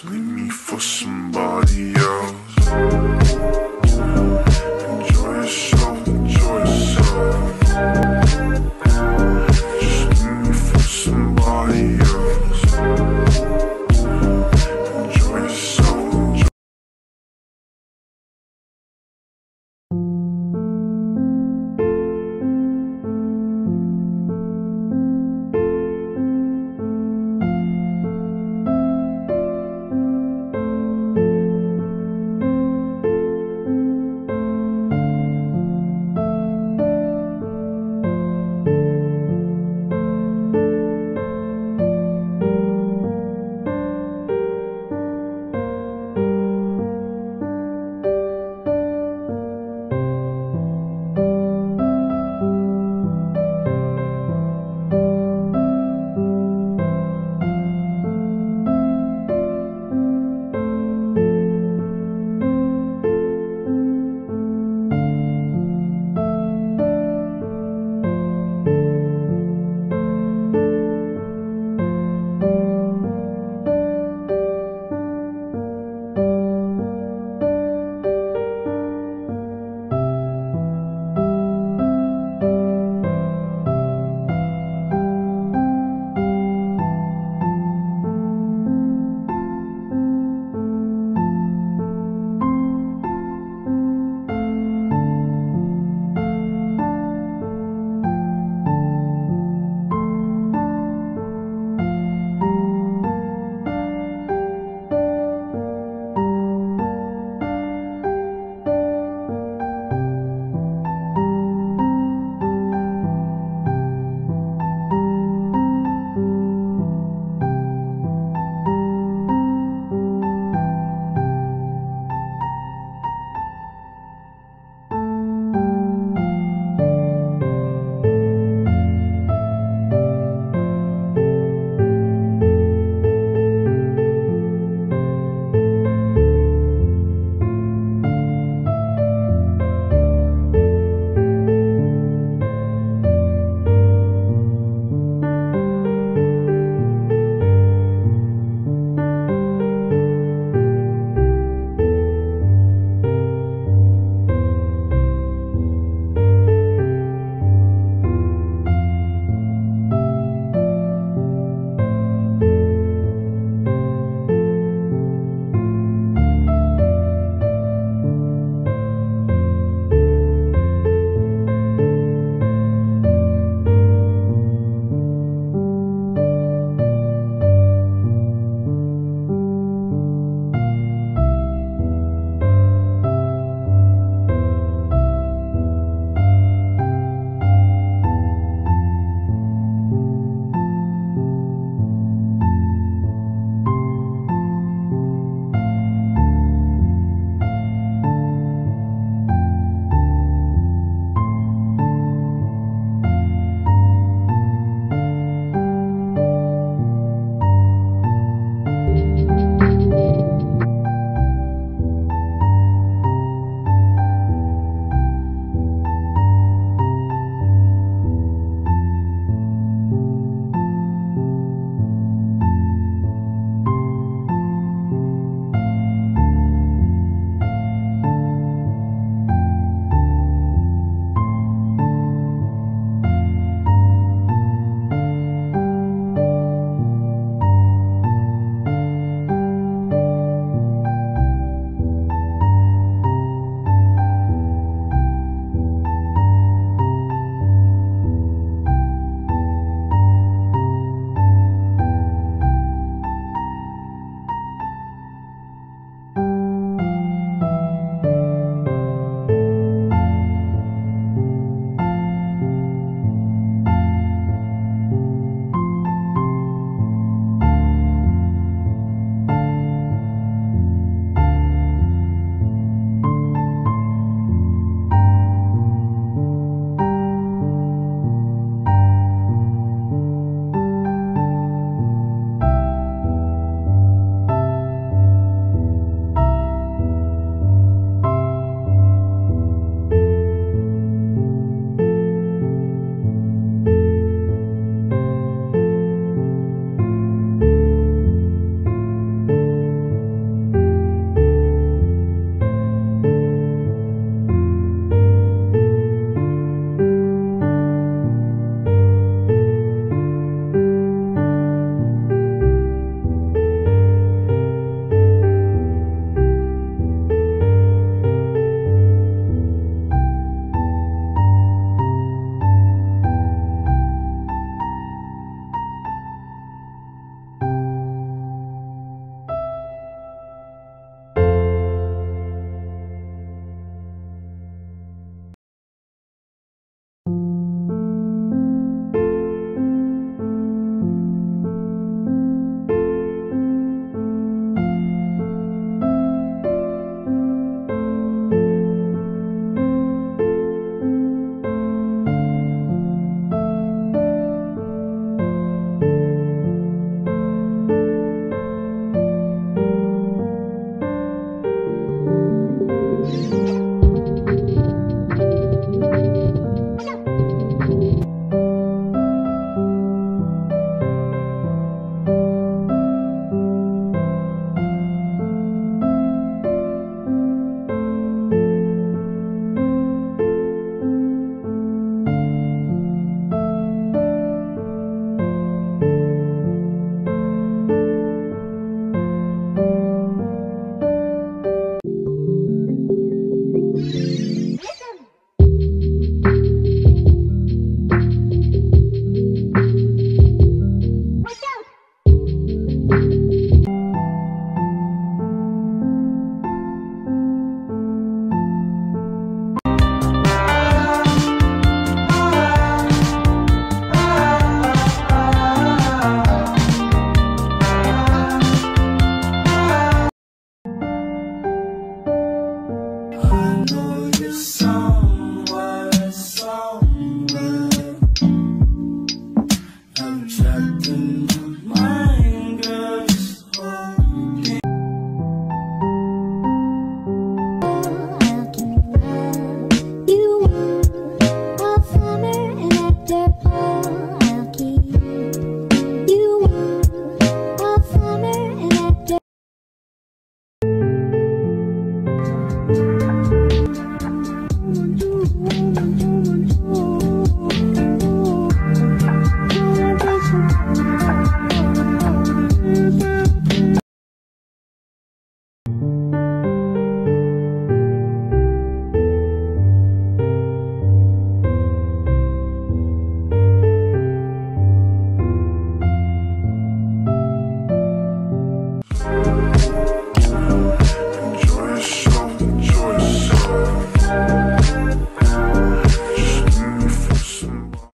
Leave me for somebody.